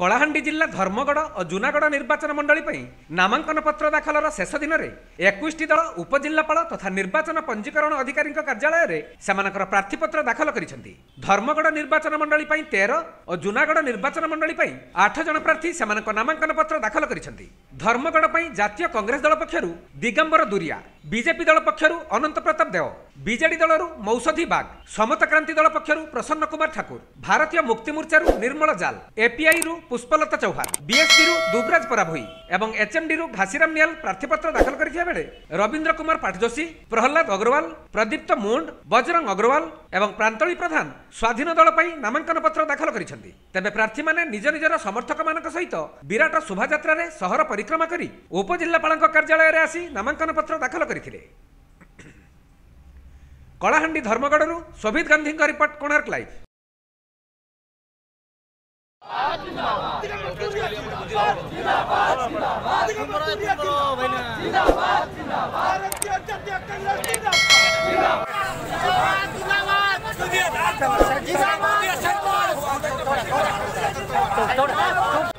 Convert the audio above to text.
କଳାହାଣ୍ଡି ଜିଲ୍ଲା ଧର୍ମଗଡ଼ ଓ ଜୁନାଗଡ଼ ନିର୍ବାଚନ ମଣ୍ଡଳୀ ପାଇଁ ନାମାଙ୍କନ ପତ୍ର ଦାଖଲର ଶେଷ ଦିନରେ ଏକୋଇଶଟି ଦଳ ଉପଜିଲ୍ଲାପାଳ ତଥା ନିର୍ବାଚନ ପଞ୍ଜୀକରଣ ଅଧିକାରୀଙ୍କ କାର୍ଯ୍ୟାଳୟରେ ସେମାନଙ୍କର ପ୍ରାର୍ଥୀପତ୍ର ଦାଖଲ କରିଛନ୍ତି। ଧର୍ମଗଡ଼ ନିର୍ବାଚନ ମଣ୍ଡଳୀ ପାଇଁ ତେର ଓ ଜୁନାଗଡ଼ ନିର୍ବାଚନ ମଣ୍ଡଳୀ ପାଇଁ ଆଠ ଜଣ ପ୍ରାର୍ଥୀ ସେମାନଙ୍କ ନାମାଙ୍କନ ପତ୍ର ଦାଖଲ କରିଛନ୍ତି। ଧର୍ମଗଡ଼ ପାଇଁ ଜାତୀୟ କଂଗ୍ରେସ ଦଳ ପକ୍ଷରୁ ଦିଗମ୍ବର ଦୁରିଆ বিজেপি দল পক্ষর অনন্ত প্রতাপ দেও বিজেডি দলর মৌষধি বাগ সমতক্রান্তি দল পক্ষর প্রসন্ন কুমার ঠাকুর ভারতীয় মুক্তি মোর্চার নির্মল জাল এপিআই রু পুষ্পলতা চৌহান বিএসপি রু দুবরাজ পরাভোই এবং এচএমডি রু ঘাসিরাম নিয়াল প্রার্থীপত্র দাখল করা বেড়ে রবীন্দ্র কুমার পাঠযোশী প্রহ্লাদ অগ্রওয়াল প্রদীপ্ত মুন্ড বজরং অগ্রওয়াল ଏବଂ ପ୍ରାନ୍ତଳୀ ପ୍ରଧାନ ସ୍ୱାଧୀନ ଦଳ ପାଇଁ ନାମାଙ୍କନ ପତ୍ର ଦାଖଲ କରିଛନ୍ତି ତେବେ ପ୍ରାର୍ଥୀମାନେ ନିଜ ନିଜର ସମର୍ଥକମାନଙ୍କ ସହିତ ବିରାଟ ଶୋଭାଯାତ୍ରାରେ ସହର ପରିକ୍ରମା କରି ଉପଜିଲ୍ଲାପାଳଙ୍କ କାର୍ଯ୍ୟାଳୟରେ ଆସି ନାମାଙ୍କନ ପତ୍ର ଦାଖଲ କରିଥିଲେ କଳାହାଣ୍ଡି ଧର୍ମଗଡ଼ରୁ ଶୋଭିତ ଗାନ୍ଧୀଙ୍କ ରିପୋର୍ଟ କୋଣାର୍କ ଲାଇଭ୍ जिंदाबाद ちょっと!